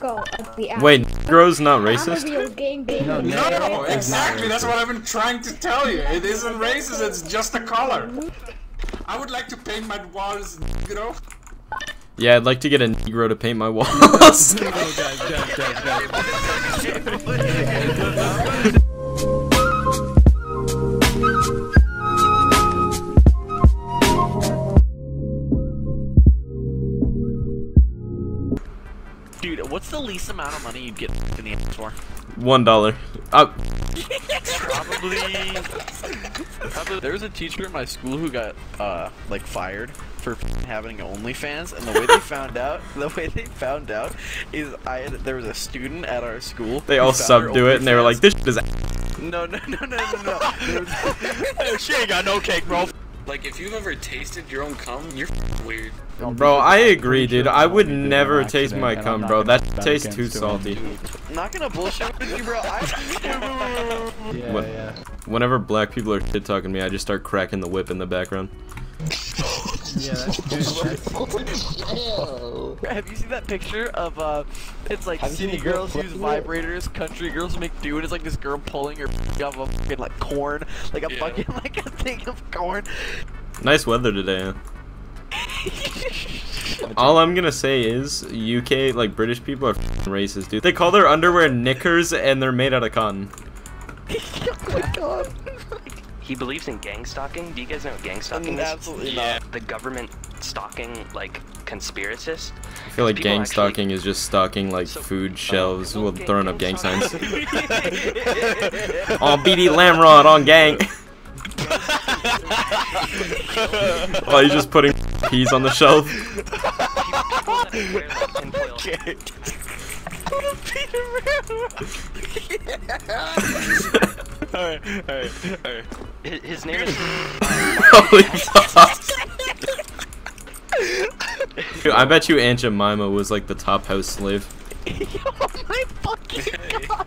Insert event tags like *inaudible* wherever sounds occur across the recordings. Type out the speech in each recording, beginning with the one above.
Go at the Wait, Negro's not racist? real game game. No, no, exactly. That's what I've been trying to tell you. It isn't racist. It's just a color. I would like to paint my walls negro. Yeah, I'd like to get a Negro to paint my walls. Dude, what's the least amount of money you'd get in the ass for? One dollar. Uh, Probably. Probably. There was a teacher in my school who got uh like fired for having OnlyFans, and the way they found out, *laughs* the way they found out is I had, there was a student at our school. they all her subdo it and they were like, this is No, no, no, no, no, no. Was- *laughs* she ain't got no cake, bro. Like, if you've ever tasted your own cum, you're weird. Bro, I agree, dude. I would never taste my cum, bro. That tastes against too him. salty. Not gonna bullshit with you, bro. I. *laughs* Yeah, What- yeah. Whenever black people are shit talking me, I just start cracking the whip in the background. *laughs* Yeah, that's, dude, that's, *laughs* Have you seen that picture of uh? It's like Have city the girl girls use vibrators, country girls make do, and it's like this girl pulling her *laughs* off a fucking like corn, like a Yeah. fucking *laughs* like a thing of corn. Nice weather today. All I'm gonna say is, UK, like, British people are f***ing racist, dude. They call their underwear knickers and they're made out of cotton. oh my god. He believes in gang stalking. Do you guys know what gang stalking is? Absolutely Yeah. not. The government stalking, like, conspiracist. I feel like People gang actually- stalking is just stalking, like, So- food oh, shelves oh, while gang- throwing up gang gang signs. stalking. *laughs* *laughs* oh, BD Lamrod on gang. *laughs* oh, he's just putting peas on the shelf. People that wear, like, tinfoil- Okay. Alright, alright, alright. His, his name is. *laughs* Holy fuck. Dude, I bet you Aunt Jemima was like the top house slave. *laughs* oh my fucking god.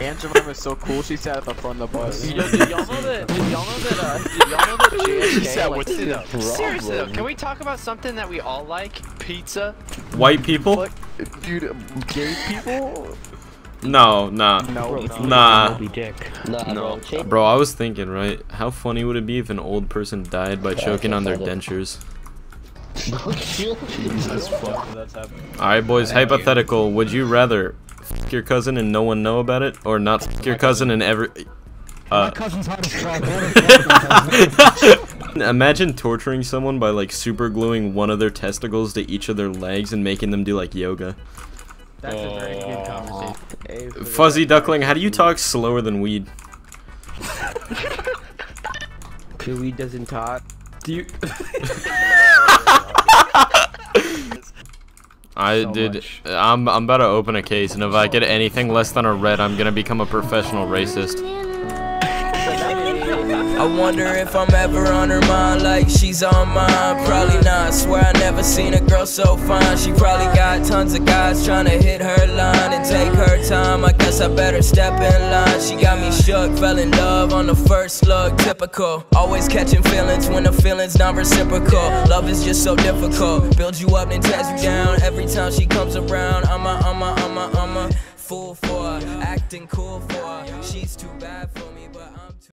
Aunt Jemima is so cool. She sat at the front of the bus. Yo, did y'all know that? Did y'all know that? Uh, did y'all know that JFK? like, "What's the Seriously though, can we talk about something that we all like? Pizza? White people? Fuck, dude, gay people? No, nah. No, no. Nah. Nah, No. bro. Bro, I was thinking, right? How funny would it be if an old person died by choking on their dentures? *laughs* Jesus fuck. Alright, boys, hypothetical. Would you rather f your cousin and no one know about it, or not f your cousin and every. Uh, cousin's hot as fuck. *laughs* *laughs* Imagine torturing someone by like super gluing one of their testicles to each of their legs and making them do like yoga. That's a very Fuzzy Duckling, how do you talk slower than weed? The weed doesn't talk. Do you? *laughs* I So did. much. I'm I'm about to open a case, and if I get anything less than a red, I'm gonna become a professional racist. I wonder if I'm ever on her mind like she's on mine. Probably not. Swear I never seen a girl so fine. She probably got tons of guys trying to hit her line and take her time. I guess I better step in line. She got me shook, fell in love on the first look. Typical. Always catching feelings when the feelings not reciprocal. Love is just so difficult. Builds you up and tears you down every time she comes around. I'm a, I'm a, I'm a, I'm a fool for her. Acting cool for her. She's too bad for me.